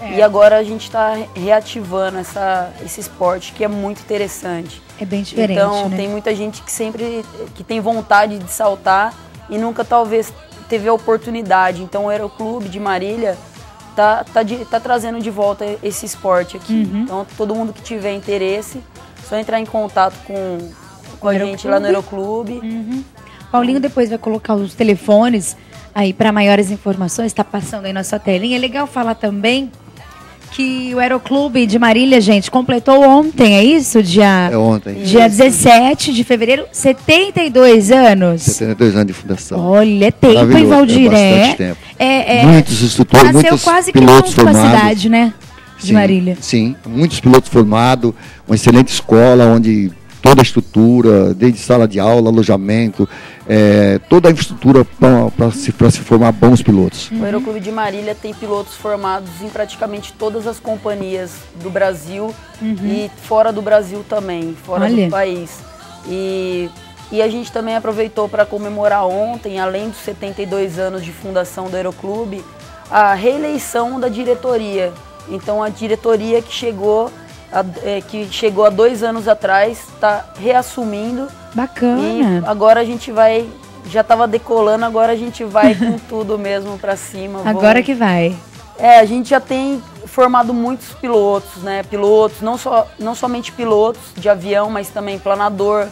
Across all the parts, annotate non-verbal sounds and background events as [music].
É. E agora a gente está reativando essa, esse esporte que é muito interessante. É bem diferente. Então né? tem muita gente que sempre que tem vontade de saltar e nunca talvez teve a oportunidade. Então o Aeroclube de Marília tá, tá, de, tá trazendo de volta esse esporte aqui. Uhum. Então todo mundo que tiver interesse, só entrar em contato com, com a gente lá no Aeroclube. Uhum. Paulinho depois vai colocar os telefones aí para maiores informações, está passando aí na sua telinha. É legal falar também que o Aeroclube de Marília, gente, completou ontem, é isso? Dia, é ontem. Dia isso. 17 de fevereiro, 72 anos. 72 anos de fundação. Olha, é tempo, hein, Valdir? É, é, tempo. É, é, muitos instrutores, muitos quase pilotos que formados. cidade, né? De sim, Marília. Sim, muitos pilotos formados, uma excelente escola onde toda a estrutura, desde sala de aula, alojamento, é, toda a infraestrutura para se, se formar bons pilotos. O Aeroclube de Marília tem pilotos formados em praticamente todas as companhias do Brasil uhum. e fora do Brasil também, fora Olha. do país. E, e a gente também aproveitou para comemorar ontem, além dos 72 anos de fundação do Aeroclube, a reeleição da diretoria. Então a diretoria que chegou é, que chegou há dois anos atrás, está reassumindo. Bacana. E agora a gente vai, já estava decolando, agora a gente vai com [laughs] tudo mesmo para cima. Agora Vou... que vai. É, a gente já tem formado muitos pilotos, né? Pilotos, não, só, não somente pilotos de avião, mas também planador,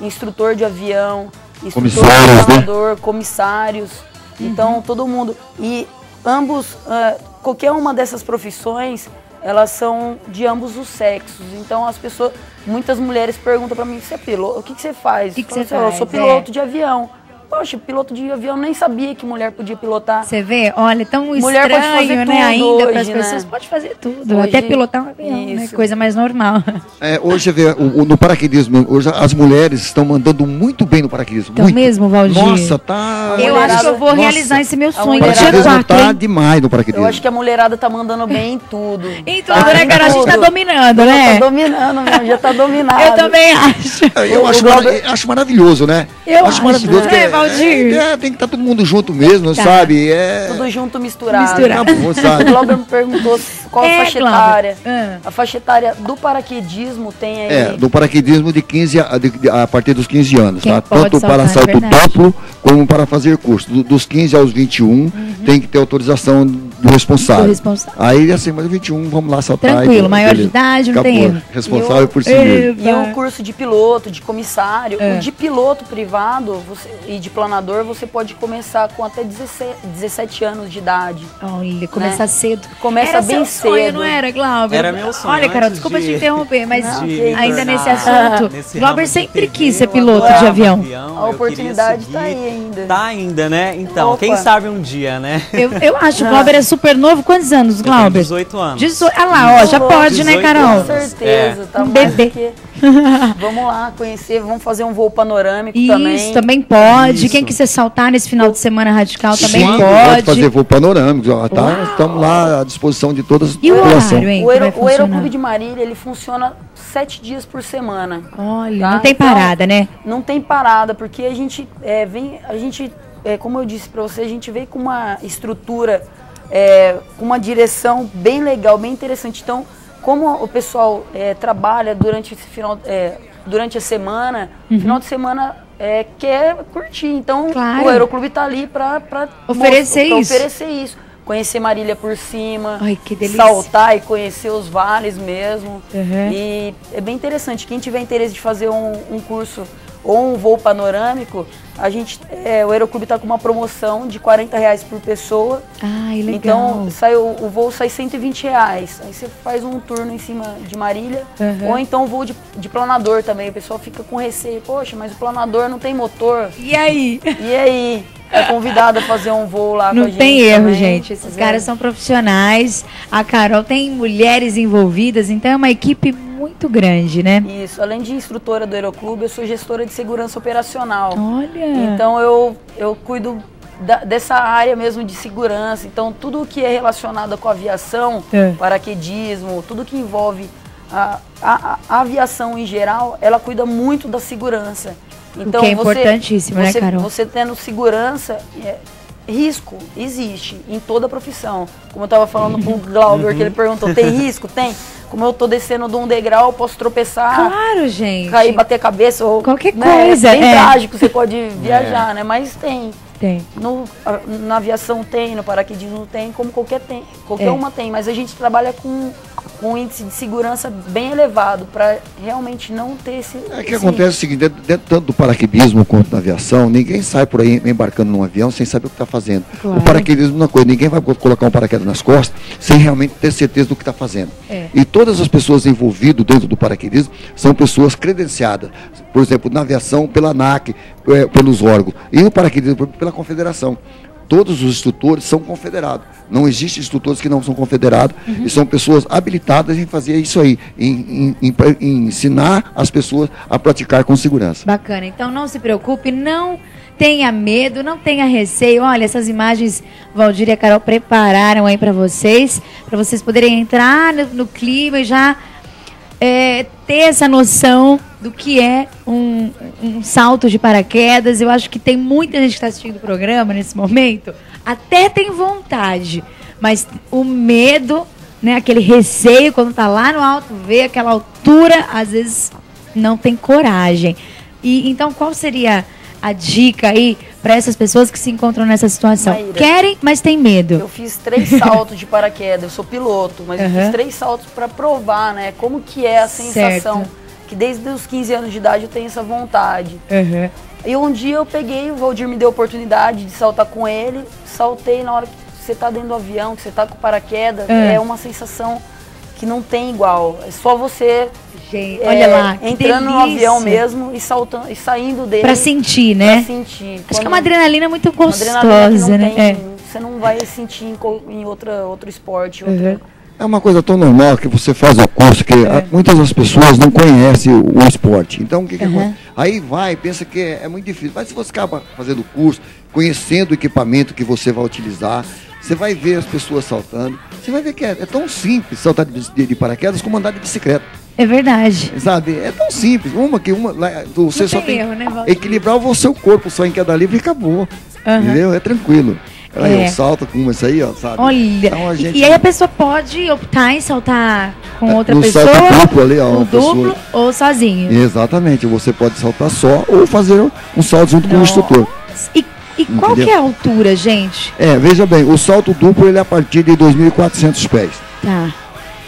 instrutor de avião, instrutor comissários, de planador, né? comissários. Uhum. Então, todo mundo. E ambos, uh, qualquer uma dessas profissões elas são de ambos os sexos. Então as pessoas, muitas mulheres perguntam para mim, você é piloto? O que, que você faz? O que, que você assim, faz? Eu sou piloto é. de avião. Poxa, piloto de avião nem sabia que mulher podia pilotar. Você vê? Olha, tão mulher estranho, né? Ainda para as né? pessoas. Pode fazer tudo. Hoje, até pilotar um avião, né? isso. né? Coisa mais normal. É, hoje, vê, o, no paraquedismo, hoje as mulheres estão mandando muito bem no paraquedismo. Então mesmo, Valdir? Nossa, tá... Eu acho que eu vou Nossa. realizar esse meu sonho. O paraquedismo tá demais no paraquedismo. Eu acho que a mulherada tá mandando bem em tudo. em tudo, tá? né, cara? A gente tá dominando, né? Tá dominando mesmo, já tá dominado. Eu também acho. Eu, acho, acho maravilhoso, né? Eu acho, maravilhoso. É, Valdir? É, tem que estar tá todo mundo junto mesmo, tá. sabe? É... Tudo junto, misturado. misturado. Acabou, sabe? O [laughs] Glauber me perguntou qual é, a faixa etária. Ah. A faixa etária do paraquedismo tem aí... É, do paraquedismo de 15 a, de, a partir dos 15 anos, Quem tá? Tanto para salto é duplo como para fazer curso. Do, dos 15 aos 21 uhum. tem que ter autorização do responsável. Do responsável. Aí acima do 21, vamos lá saltar. Tranquilo, e, maior de idade, não Acabou. tem erro. Responsável por si mesmo. E o curso de piloto, de comissário, é. o de piloto privado você, e de planador, você pode começar com até 17, 17 anos de idade. Olha, começar né? cedo. Começa era bem cedo. Sonho, não era, Glauber? Era meu sonho. Olha, Carol, desculpa de... te interromper, mas [laughs] não, ainda nesse assunto, nesse Glauber sempre TV, quis ser piloto de avião. avião. A oportunidade está aí ainda. Tá ainda, né? Então, Opa. quem sabe um dia, né? Eu, eu acho, o Glauber é super novo. Quantos anos, Glauber? 18 anos. 18. Ah lá, ó, já pode, né, Carol? Com certeza. É. Tá um bebê. [laughs] vamos lá conhecer, vamos fazer um voo panorâmico Isso, também. Isso, também pode. Isso. Quem quiser saltar nesse final de semana radical também Sim, pode. pode fazer voo panorâmico, tá? Estamos lá à disposição de todas E o horário, hein? O, Aero, o Aeroclube de Marília, ele funciona sete dias por semana. Olha, tá? não tem então, parada, né? Não tem parada, porque a gente é, vem, a gente, é, como eu disse para você, a gente veio com uma estrutura, é, com uma direção bem legal, bem interessante. Então, como o pessoal é, trabalha durante esse final, é, durante a semana, uhum. final de semana é, quer curtir. Então claro. o Aeroclube está ali para oferecer isso. oferecer isso. Conhecer Marília por cima, Ai, que delícia. saltar e conhecer os vales mesmo. Uhum. E é bem interessante. Quem tiver interesse de fazer um, um curso ou um voo panorâmico, a gente, é, o Aeroclube está com uma promoção de 40 reais por pessoa. Ai, legal. Então sai, o, o, voo sai 120 reais. Aí você faz um turno em cima de Marília. Uhum. Ou então voo de, de planador também. O pessoal fica com receio. Poxa, mas o planador não tem motor. E aí? E aí? é convidado a fazer um voo lá Não com a gente. Não tem erro, também. gente. Esses é. caras são profissionais. A Carol tem mulheres envolvidas, então é uma equipe muito grande, né? Isso. Além de instrutora do Aeroclube, eu sou gestora de segurança operacional. Olha! Então eu, eu cuido da, dessa área mesmo de segurança. Então tudo que é relacionado com aviação, é. paraquedismo, tudo que envolve a, a, a, aviação em geral, ela cuida muito da segurança. Então, o que é você, importantíssimo, você, né, Carol? Você tendo segurança, é, risco existe em toda profissão. Como eu estava falando com o Glauber, que ele perguntou, tem [laughs] risco? Tem. Como eu tô descendo de um degrau, eu posso tropeçar. Claro, gente. Cair, bater a cabeça. Ou, Qualquer né, coisa. É bem é. trágico, você pode [laughs] viajar, é. né? Mas tem. Tem. No, na aviação tem, no paraquedismo tem, como qualquer, tem, qualquer é. uma tem. Mas a gente trabalha com, com um índice de segurança bem elevado para realmente não ter esse. É que esse... acontece o seguinte: dentro, dentro, tanto do paraquedismo quanto da aviação, ninguém sai por aí embarcando num avião sem saber o que está fazendo. Claro. O paraquedismo é uma coisa: ninguém vai colocar um paraquedas nas costas sem realmente ter certeza do que está fazendo. É. E todas as pessoas envolvidas dentro do paraquedismo são pessoas credenciadas. Por exemplo, na aviação, pela ANAC, é, pelos órgãos, e o paraquedismo pela confederação. Todos os instrutores são confederados. Não existem instrutores que não são confederados uhum. e são pessoas habilitadas em fazer isso aí, em, em, em, em ensinar as pessoas a praticar com segurança. Bacana. Então não se preocupe, não tenha medo, não tenha receio. Olha, essas imagens Valdir e a Carol prepararam aí para vocês, para vocês poderem entrar no, no clima e já é, ter essa noção do que é um, um, salto de paraquedas. Eu acho que tem muita gente que está assistindo o programa nesse momento, até tem vontade, mas o medo, né, aquele receio quando está lá no alto, vê aquela altura, às vezes não tem coragem. E então qual seria a dica aí para essas pessoas que se encontram nessa situação? Maíra, Querem, mas tem medo. Eu fiz três [laughs] saltos de paraquedas, eu sou piloto, mas uhum. eu fiz três saltos para provar, né, como que é a sensação. Certo. Que desde os 15 anos de idade eu tenho essa vontade. Uhum. E um dia eu peguei, o Valdir me deu a oportunidade de saltar com ele, saltei na hora que você está dentro do avião, que você está com paraquedas, uhum. é uma sensação que não tem igual. É só você Gente, é, olha lá, entrando delícia. no avião mesmo e saltando e saindo dele. Pra sentir, né? Pra sentir. Acho que é uma adrenalina muito gostosa, né? Tem, é. Você não vai sentir em, em outra, outro esporte. Outra... Uhum. É uma coisa tão normal que você faz o curso que é. muitas das pessoas não conhecem o, o esporte. Então, o que, que uhum. Aí vai, pensa que é, é muito difícil. Mas se você acaba fazendo o curso, conhecendo o equipamento que você vai utilizar, você vai ver as pessoas saltando. Você vai ver que é, é tão simples saltar de, de, paraquedas como andar de bicicleta. É verdade. Sabe? É tão simples. Uma que uma. Você Não só tem, erro, né, equilibrar o seu corpo só em queda livre e acabou. Uhum. Entendeu? É tranquilo. Aí é. eu salto com isso aí, ó, sabe? Olha, então, gente... e aí a pessoa pode optar em saltar com é, outra no pessoa, salto duplo ali, ó, um duplo ou sozinho. Exatamente, você pode saltar só ou fazer um salto junto Nossa. com o instrutor. E e qual que é a altura, gente? É, veja bem, o salto duplo ele é a partir de 2.400 pés. Tá.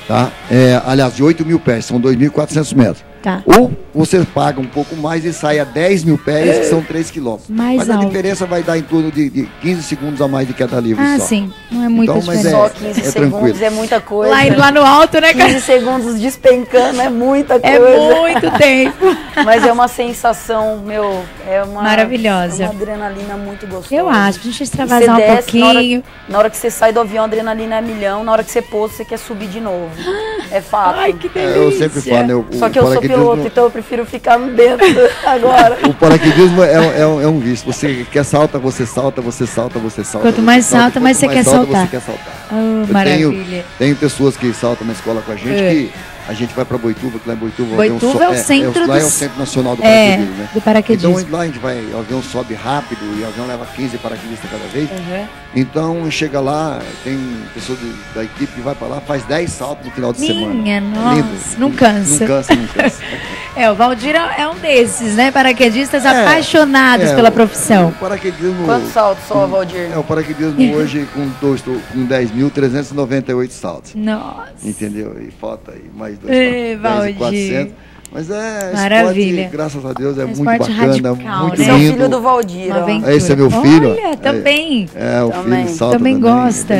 Tá? É, aliás, de 8 mil pés, são 2.400 metros. Tá. Ou você paga um pouco mais e sai a 10 mil pés, que são 3 quilômetros. Mais mas alto. a diferença vai dar em torno de, de 15 segundos a mais de queda livre ah, só. sim. Não é muito então, mas é, Só 15 é segundos tranquilo. é muita coisa. Lá, lá no alto, né, cara? 15 segundos despencando é muita é coisa. É muito [laughs] tempo. mas é uma sensação, meu, é uma... Maravilhosa. É uma adrenalina muito gostosa. Eu acho, pra gente extravasar um desce, pouquinho. Na hora, na hora, que você sai do avião, a adrenalina é milhão. Na hora que você pousa, você quer subir de novo. [gasps] É fato. Ai, que delícia. É, eu sempre falo, né, Só que eu sou piloto, então eu prefiro prefiro ficar dentro [laughs] agora. O paraquedismo é, é, é, um vício. Você quer salta, você salta, você salta, você salta. Quanto mais salta, salta mais você quer salta, saltar. Você quer saltar. Oh, maravilha. Tenho, tenho, pessoas que saltam na escola com a gente é. que a gente vai para Boituva, que lá em Boituva, Boituva o é o centro é, é, lá é o centro nacional do é, paraquedismo, né? Do paraquedismo. Então lá a gente vai, o avião sobe rápido e o avião leva 15 paraquedistas cada vez. Uhum. Então chega lá, tem pessoa do, da equipe que vai para lá, faz 10 saltos no final de Minha semana. Minha nossa, Lindo. não cansa. Não cansa, não cansa. [laughs] é, o Valdir é um desses, né? Paraquedistas é, apaixonados é, pela profissão. O paraquedismo. Quantos saltos só, Valdir? É, o paraquedismo [laughs] hoje com, dois, com 10.398 saltos. Nossa. Entendeu? E falta aí mais dois. Ei, 400. Mas é, Maravilha. Esporte, graças a Deus, é, é muito bacana, radical, muito né? lindo. Esse é o filho do Valdir. Esse é meu filho. Olha, também. É, é o também. filho salta também. também gosta.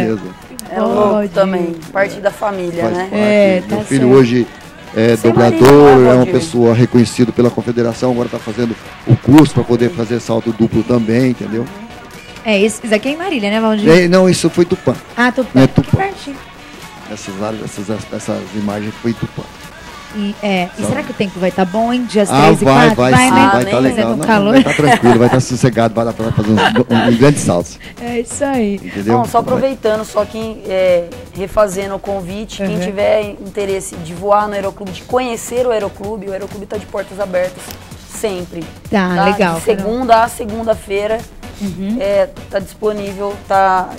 É louco também, parte da família, Faz né? Parte. É, tá meu filho certo. hoje é Sem dobrador, né, é uma pessoa reconhecida pela confederação, agora está fazendo o curso para poder fazer salto duplo também, entendeu? É, isso, isso aqui é em Marília, né, Valdir? É, não, isso foi Tupã. Ah, Tupã. É Tupã. Essas, essas, essas imagens foi Tupã. E, é, e será que o tempo vai estar tá bom, hein? Dias ah, 3 vai, e 4? Vai, vai, sim, né? vai estar tá legal. Não, calor. Vai estar tá tranquilo, vai estar tá sossegado, vai dar para fazer um, um, grande salto. [laughs] É isso aí. Entendeu? Bom, só aproveitando, só quem, é, refazendo o convite, uhum. quem tiver interesse de voar no Aeroclube, de conhecer o Aeroclube, o Aeroclube está de portas abertas sempre. Tá, tá? legal. De segunda a segunda-feira uhum. é, tá disponível, tá,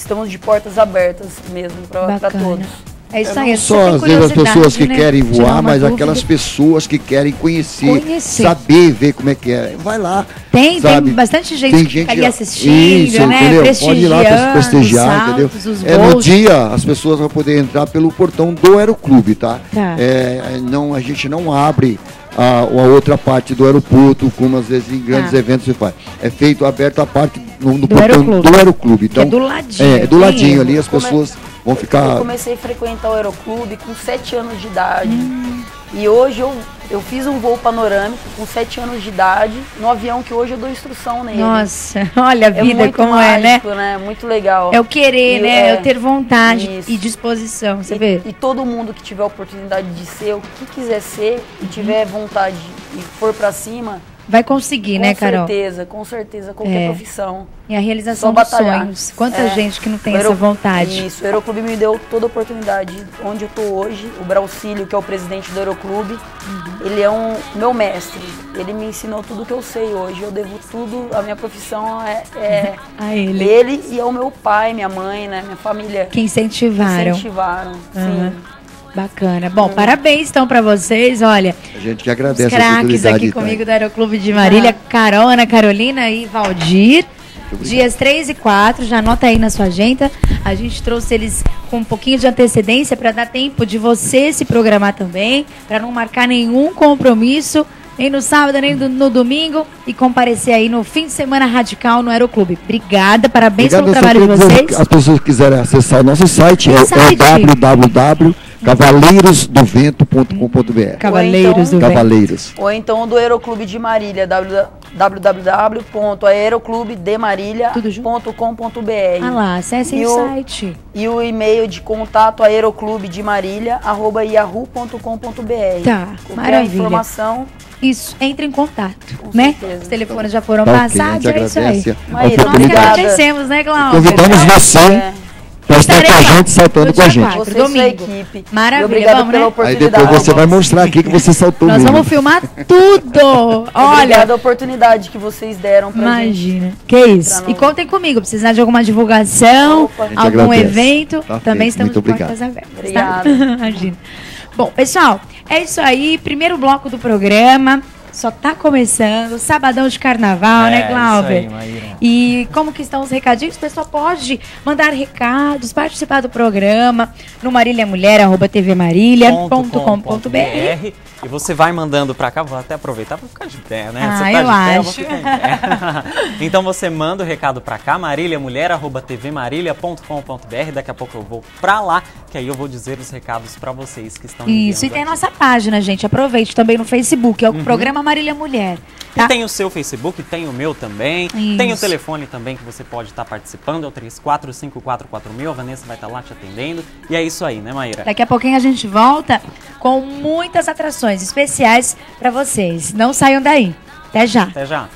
estamos de portas abertas mesmo para todos. É isso aí. É não só às vezes as pessoas que né? querem voar, mas dúvida. aquelas pessoas que querem conhecer, conhecer, saber, ver como é que é. Vai lá. Tem, sabe? tem bastante gente tem que gente, fica ali assistindo, isso, né? Entendeu? Pode ir lá para prestigiar, saltos, entendeu? É no dia as pessoas vão poder entrar pelo portão do Aeroclube, tá? tá. É, não, a gente não abre a, a, outra parte do aeroporto, como às vezes em grandes ah. eventos se faz. É feito aberto a parte no, no do, portão aeroclube. do aeroclube. Então, é do ladinho. É, é do ladinho ali, as pessoas vão ficar. Eu comecei a frequentar o aeroclube com 7 anos de idade. Hum. E hoje eu, eu fiz um voo panorâmico com 7 anos de idade, no avião que hoje eu dou instrução nele. Nossa, [laughs] olha a é vida é como mágico, é, né? né? Muito legal. É o querer, e, né? É, o ter vontade isso. e disposição, você e, vê? E todo mundo que tiver a oportunidade de ser o que quiser ser e tiver vontade e for para cima, Vai conseguir, com né, Carol? Com certeza, com certeza, qualquer é. profissão. E a realização dos sonhos. Quanta é. gente que não tem essa vontade. Isso, o Aeroclube me deu toda a oportunidade. Onde eu estou hoje, o Braucílio, que é o presidente do Aeroclube, uhum. ele é um meu mestre. Ele me ensinou tudo que eu sei hoje. Eu devo tudo, a minha profissão é, é [laughs] a ele. ele e ao meu pai, minha mãe, né, minha família. Que incentivaram. incentivaram, uhum. sim. Bacana. Bom, hum. parabéns então para vocês. Olha, a gente que agradece os craques aqui comigo do Aeroclube de Marília, ah. Carol, Ana Carolina e Valdir. Dias 3 e 4, já anota aí na sua agenda. A gente trouxe eles com um pouquinho de antecedência para dar tempo de você se programar também, para não marcar nenhum compromisso, nem no sábado, nem no domingo, e comparecer aí no fim de semana radical no Aeroclube. Obrigada, parabéns Obrigado, pelo trabalho de vocês. As pessoas que quiserem acessar o nosso site, é, é www cavaleirodovento.com.br. Cavaleiros do Cavaleiros. Ou então do Aeroclube de Marília, www.aeroclubedemarília.com.br. Ah lá, acesse o site. E o e-mail de contato aeroclubedemarília@yahoo.com.br. Tá, Qualquer maravilha. informação isso, entre em contato, Com né? Certeza. Os telefones já foram tá passados, é isso aí. Maíra, nós que agradecemos, né, Cláudia? Convidamos você é para estar com a gente, saltando com a gente. Você domingo. equipe. Maravilha, vamos, pela né? oportunidade. Aí depois você vai mostrar aqui que você saltou Nós mesmo. vamos filmar tudo. [laughs] Olha. Obrigada a oportunidade que vocês deram pra Imagina. Gente. Que isso. E contem comigo, precisar de alguma divulgação, algum agradece. evento, tá também estamos Muito de portas abertas. Tá? Obrigada. Tá? [laughs] Imagina. Bom, pessoal, é isso aí. Primeiro bloco do programa. Só tá começando, sabadão de carnaval, né, é, né, Glauber? Isso aí, e como que estão os recadinhos? O pessoal pode mandar recados, participar do programa no maríliamulher.tvmarília.com.br E você vai mandando para cá, vou até aproveitar para ficar de pé, né? Ah, você tá eu acho. Pé, [laughs] então você manda o recado para cá, maríliamulher.tvmarília.com.br. Daqui a pouco eu vou para lá, que aí eu vou dizer os recados para vocês que estão Isso, e tem aqui. a nossa página, gente. Aproveite também no Facebook, é o uhum. programa Marília Mulher. Tá? E tem o seu Facebook, tem o meu também. Isso. Tem o telefone também que você pode estar participando, é o 34544000. A Vanessa vai estar lá te atendendo. E é isso aí, né, Maíra? Daqui a pouquinho a gente volta com muitas atrações especiais para vocês. Não saiam daí. Até já. Até já.